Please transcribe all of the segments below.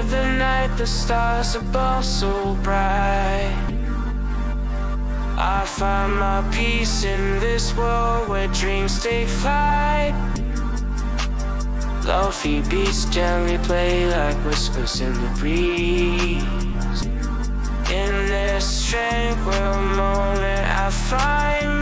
of the night, the stars above so bright. I find my peace in this world where dreams take flight. Lofi beats gently play like whispers in the breeze. In this tranquil moment, I find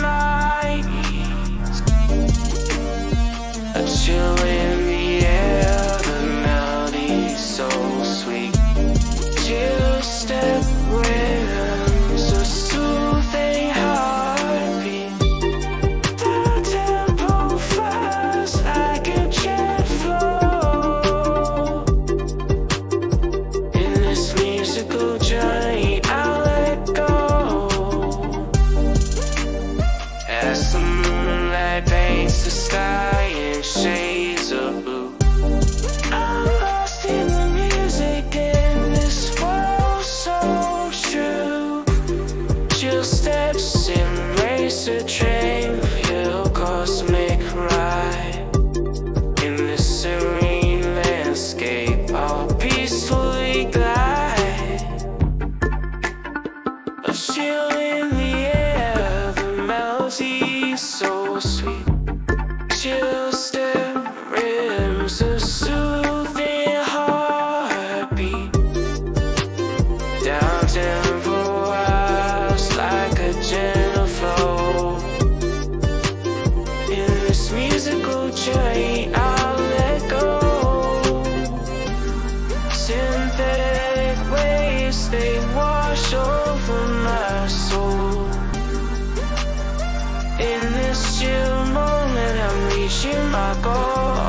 the sky in shades of blue. I'm lost in the music in this world so true. Chill steps embrace a train, feel cosmic ride. In this serene landscape, I'll peacefully glide. A chill waves, they wash over my soul. In this chill moment, I'm reaching my goal.